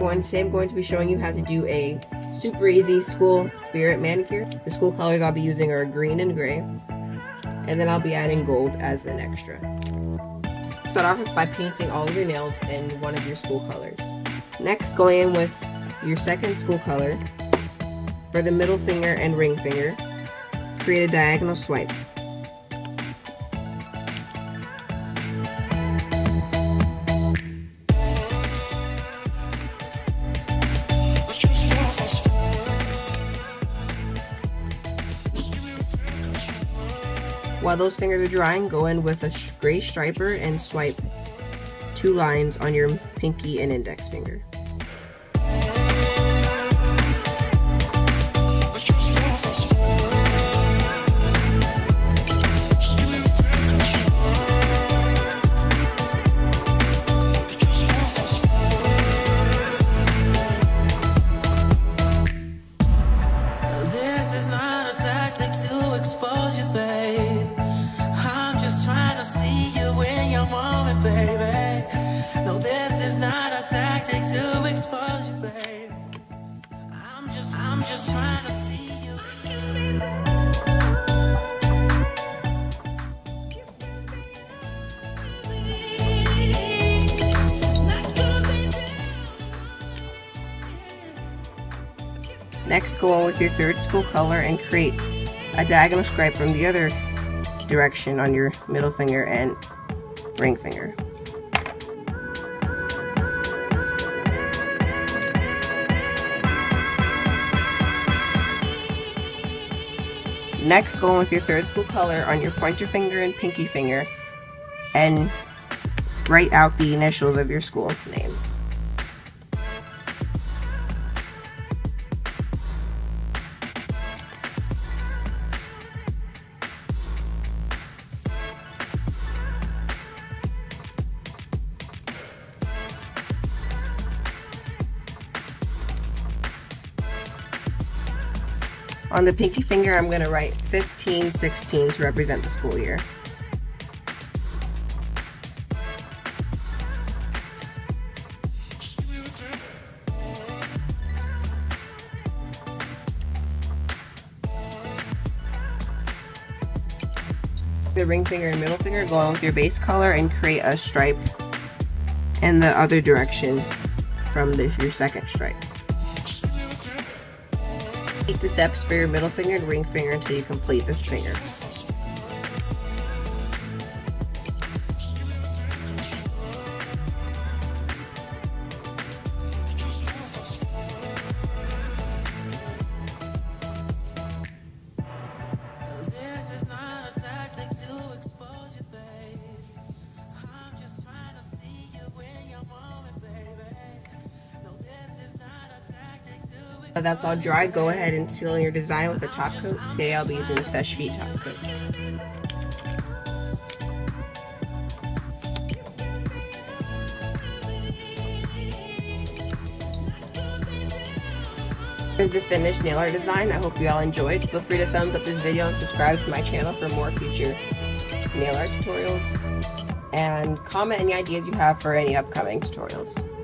Today I'm going to be showing you how to do a super easy school spirit manicure. The school colors I'll be using are green and gray, and then I'll be adding gold as an extra. Start off by painting all of your nails in one of your school colors. Next, go in with your second school color. For the middle finger and ring finger, create a diagonal swipe. While those fingers are drying, go in with a gray striper and swipe two lines on your pinky and index finger. Next, go on with your third school color and create a diagonal stripe from the other direction on your middle finger and ring finger. Next, go in with your third school color on your pointer finger and pinky finger and write out the initials of your school name. On the pinky finger, I'm going to write 15, 16 to represent the school year. The ring finger and middle finger, go on with your base color and create a stripe in the other direction from this, your second stripe. Repeat the steps for your middle finger and ring finger until you complete this finger. That's all dry, go ahead and seal your design with a top coat. Today I'll be using the Seche Vite top coat. Here's the finished nail art design. I hope you all enjoyed. Feel free to thumbs up this video and subscribe to my channel for more future nail art tutorials. And comment any ideas you have for any upcoming tutorials.